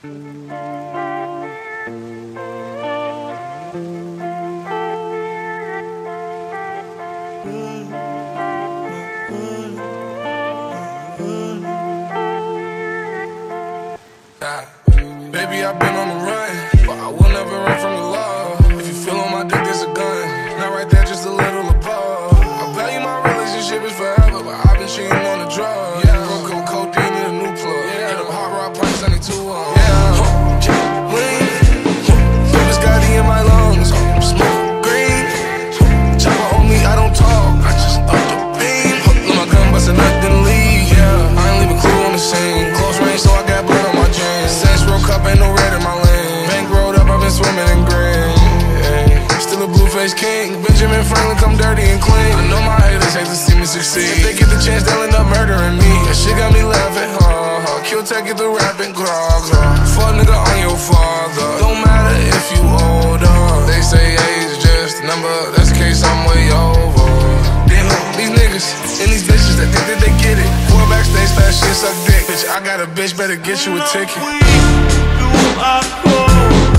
Ah, baby, I've been on the run, but I will never run from the law. If you feel on my dick, there's a gun. Not right there, just a little above. I value my relationship is forever, but I've been cheating on the drug. Yeah, up codeine, need a new plug. Yeah, them hot rod pipes, I King. Benjamin Franklin, come dirty and clean. I know my haters hate to see me succeed. If they get the chance, they'll end up murdering me. That shit got me laughing, ha ha. Kill tech, get the rapping, grog, grog. Fuck nigga on your father. Don't matter if you older. They say age just a number. That's the case, I'm way over. Damn, these niggas and these bitches that think that they get it. Four backstage, fast shit, suck dick. Bitch, I got a bitch, better get you a ticket. We Do go?